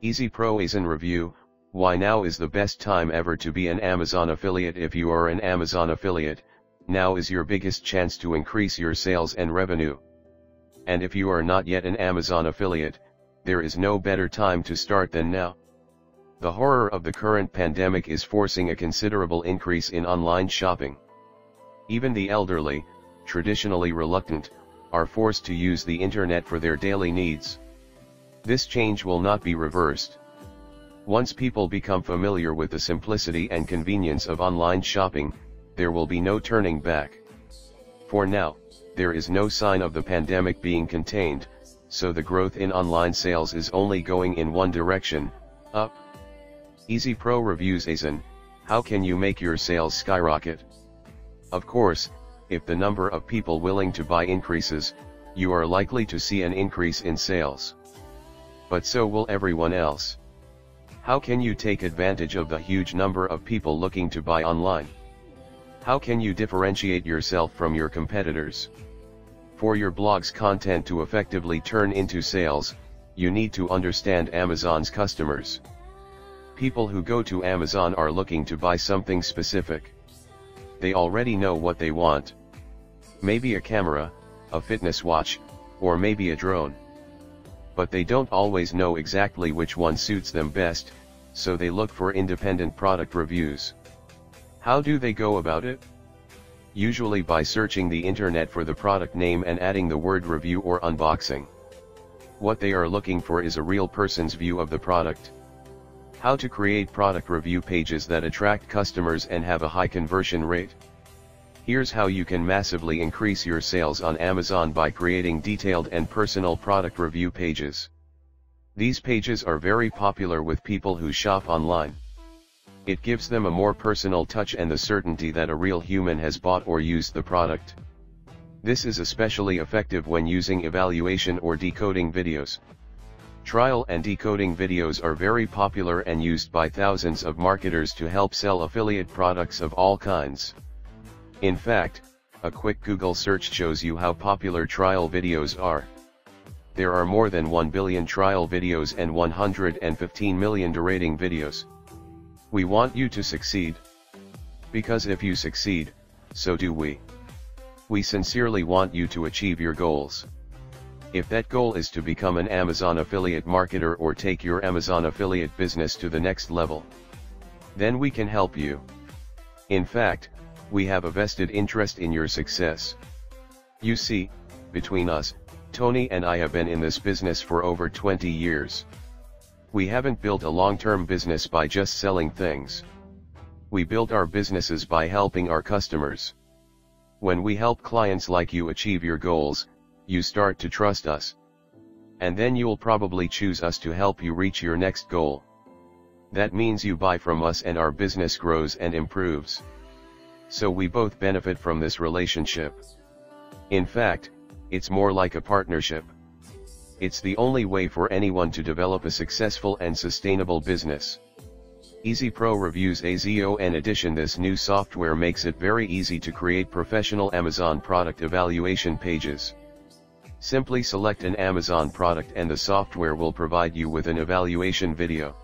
Easy Pro is in review, why now is the best time ever to be an Amazon affiliate if you are an Amazon affiliate, now is your biggest chance to increase your sales and revenue. And if you are not yet an Amazon affiliate, there is no better time to start than now. The horror of the current pandemic is forcing a considerable increase in online shopping. Even the elderly, traditionally reluctant, are forced to use the internet for their daily needs. This change will not be reversed. Once people become familiar with the simplicity and convenience of online shopping, there will be no turning back. For now, there is no sign of the pandemic being contained, so the growth in online sales is only going in one direction, up. Easy Pro reviews Azon, how can you make your sales skyrocket? Of course, if the number of people willing to buy increases, you are likely to see an increase in sales. But so will everyone else. How can you take advantage of the huge number of people looking to buy online? How can you differentiate yourself from your competitors? For your blog's content to effectively turn into sales, you need to understand Amazon's customers. People who go to Amazon are looking to buy something specific. They already know what they want. Maybe a camera, a fitness watch, or maybe a drone. But they don't always know exactly which one suits them best, so they look for independent product reviews. How do they go about it? Usually by searching the internet for the product name and adding the word review or unboxing. What they are looking for is a real person's view of the product. How to create product review pages that attract customers and have a high conversion rate. Here's how you can massively increase your sales on Amazon by creating detailed and personal product review pages. These pages are very popular with people who shop online. It gives them a more personal touch and the certainty that a real human has bought or used the product. This is especially effective when using evaluation or decoding videos. Trial and decoding videos are very popular and used by thousands of marketers to help sell affiliate products of all kinds. In fact, a quick Google search shows you how popular trial videos are. There are more than 1 billion trial videos and 115 million derating videos. We want you to succeed. Because if you succeed, so do we. We sincerely want you to achieve your goals. If that goal is to become an Amazon affiliate marketer or take your Amazon affiliate business to the next level, then we can help you. In fact, we have a vested interest in your success. You see, between us, Tony and I have been in this business for over 20 years. We haven't built a long-term business by just selling things. We built our businesses by helping our customers. When we help clients like you achieve your goals, you start to trust us. And then you'll probably choose us to help you reach your next goal. That means you buy from us and our business grows and improves. So we both benefit from this relationship. In fact, it's more like a partnership. It's the only way for anyone to develop a successful and sustainable business. Easy Pro reviews Azon Edition this new software makes it very easy to create professional Amazon product evaluation pages. Simply select an Amazon product and the software will provide you with an evaluation video.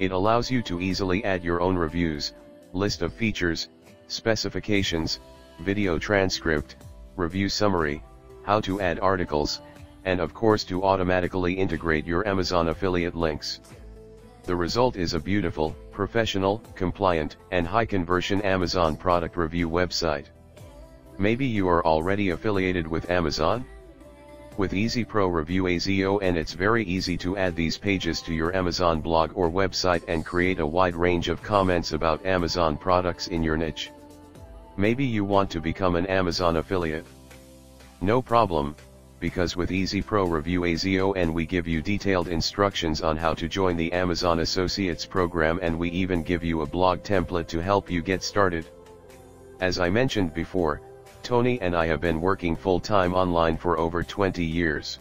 It allows you to easily add your own reviews, list of features, specifications, video transcript, review summary, how to add articles, and of course to automatically integrate your Amazon affiliate links. The result is a beautiful, professional, compliant, and high conversion Amazon product review website. Maybe you are already affiliated with Amazon? With Easy Pro Review AZON it's very easy to add these pages to your Amazon blog or website and create a wide range of comments about Amazon products in your niche. Maybe you want to become an Amazon affiliate. No problem, because with Easy Pro Review AZON we give you detailed instructions on how to join the Amazon Associates program and we even give you a blog template to help you get started. As I mentioned before, Tony and I have been working full-time online for over 20 years.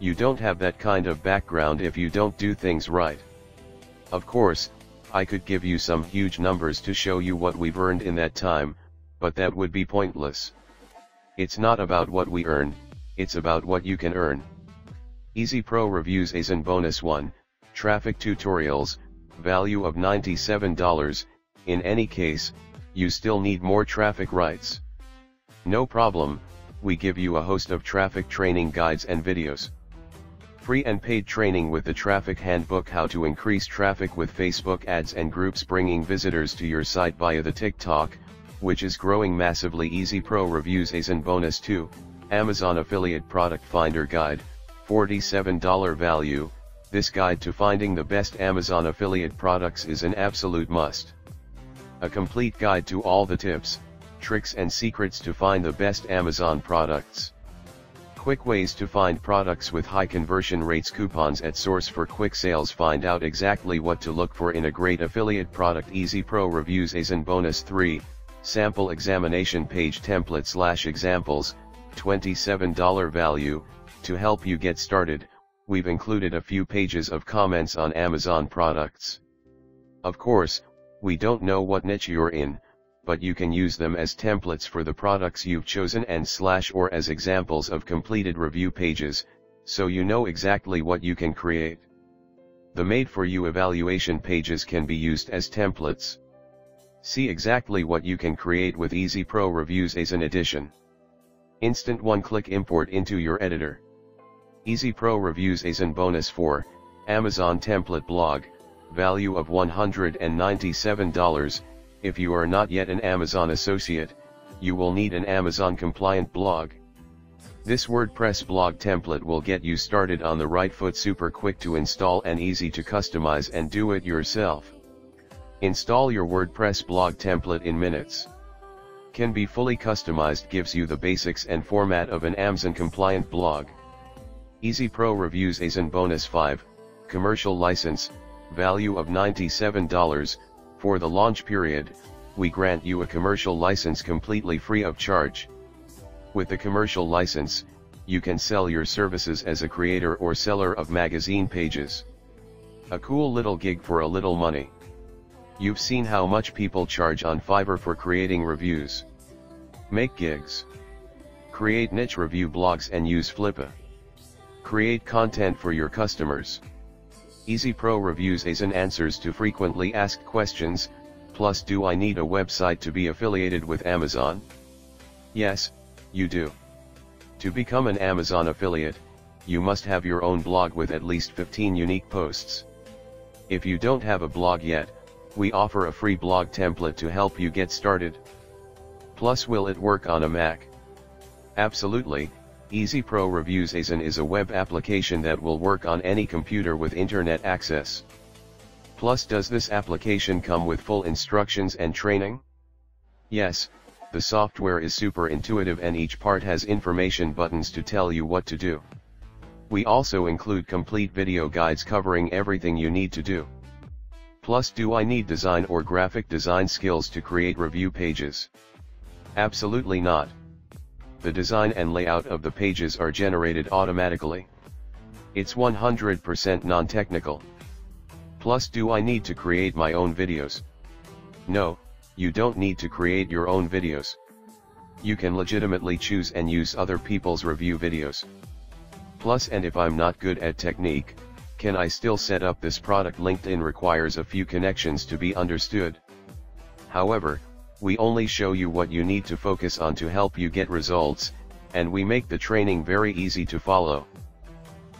You don't have that kind of background if you don't do things right. Of course, I could give you some huge numbers to show you what we've earned in that time, but that would be pointless. It's not about what we earn, it's about what you can earn. Easy Pro Reviews Azon Bonus 1, Traffic tutorials, value of $97, in any case, you still need more traffic rights. No problem, we give you a host of traffic training guides and videos. Free and paid training with the Traffic Handbook How to increase traffic with Facebook ads and groups bringing visitors to your site via the TikTok, which is growing massively Easy Pro Reviews Azon Bonus 2, Amazon Affiliate Product Finder Guide, $47 value, this guide to finding the best Amazon affiliate products is an absolute must. A complete guide to all the tips, tricks and secrets to find the best Amazon products. Quick ways to find products with high conversion rates coupons at source for quick sales. Find out exactly what to look for in a great affiliate product. Easy Pro reviews Azon bonus 3, sample examination page template slash examples, $27 value, to help you get started, we've included a few pages of comments on Amazon products. Of course, we don't know what niche you're in, but you can use them as templates for the products you've chosen and slash or as examples of completed review pages, so you know exactly what you can create. The made-for-you evaluation pages can be used as templates. See exactly what you can create with Easy Pro Reviews an addition. Instant one-click import into your editor. Easy Pro Reviews Azon Bonus for Amazon Template Blog, value of $197, if you are not yet an Amazon associate, you will need an Amazon compliant blog. This WordPress blog template will get you started on the right foot super quick to install and easy to customize and do it yourself. Install your WordPress blog template in minutes. Can be fully customized gives you the basics and format of an Amazon compliant blog. Easy Pro Reviews Azon Bonus 5, Commercial License, value of $97, for the launch period, we grant you a commercial license completely free of charge. With the commercial license, you can sell your services as a creator or seller of magazine pages. A cool little gig for a little money. You've seen how much people charge on Fiverr for creating reviews. Make gigs. Create niche review blogs and use Flippa. Create content for your customers. Easy Pro reviews Azon answers to frequently asked questions, plus do I need a website to be affiliated with Amazon? Yes, you do. To become an Amazon affiliate, you must have your own blog with at least 15 unique posts. If you don't have a blog yet, we offer a free blog template to help you get started. Plus will it work on a Mac? Absolutely, Easy Pro Reviews Azon is a web application that will work on any computer with internet access. Plus does this application come with full instructions and training? Yes, the software is super intuitive and each part has information buttons to tell you what to do. We also include complete video guides covering everything you need to do. Plus do I need design or graphic design skills to create review pages? Absolutely not the design and layout of the pages are generated automatically. It's 100% non-technical. Plus do I need to create my own videos? No, you don't need to create your own videos. You can legitimately choose and use other people's review videos. Plus and if I'm not good at technique, can I still set up this product LinkedIn requires a few connections to be understood. However, we only show you what you need to focus on to help you get results, and we make the training very easy to follow.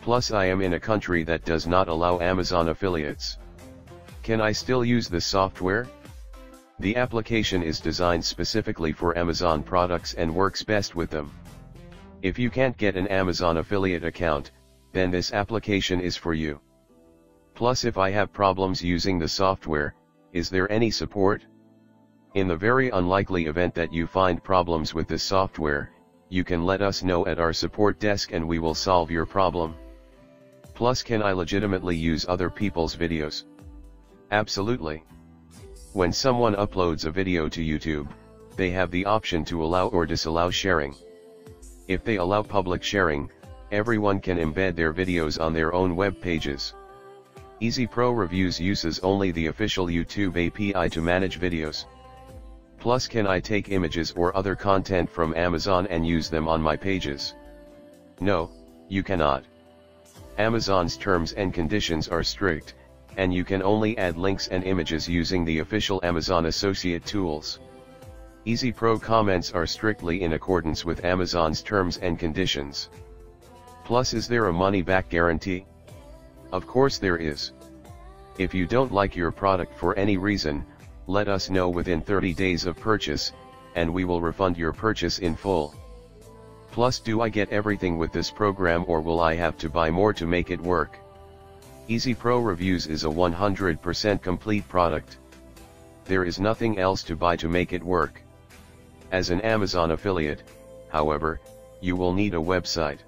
Plus I am in a country that does not allow Amazon affiliates. Can I still use this software? The application is designed specifically for Amazon products and works best with them. If you can't get an Amazon affiliate account, then this application is for you. Plus if I have problems using the software, is there any support? In the very unlikely event that you find problems with this software, you can let us know at our support desk and we will solve your problem. Plus can I legitimately use other people's videos? Absolutely. When someone uploads a video to YouTube, they have the option to allow or disallow sharing. If they allow public sharing, everyone can embed their videos on their own web pages. Easy Pro Reviews uses only the official YouTube API to manage videos. Plus can I take images or other content from Amazon and use them on my pages? No, you cannot. Amazon's terms and conditions are strict, and you can only add links and images using the official Amazon Associate tools. Easy Pro comments are strictly in accordance with Amazon's terms and conditions. Plus is there a money-back guarantee? Of course there is. If you don't like your product for any reason, let us know within 30 days of purchase, and we will refund your purchase in full. Plus do I get everything with this program or will I have to buy more to make it work? Easy Pro Reviews is a 100% complete product. There is nothing else to buy to make it work. As an Amazon affiliate, however, you will need a website.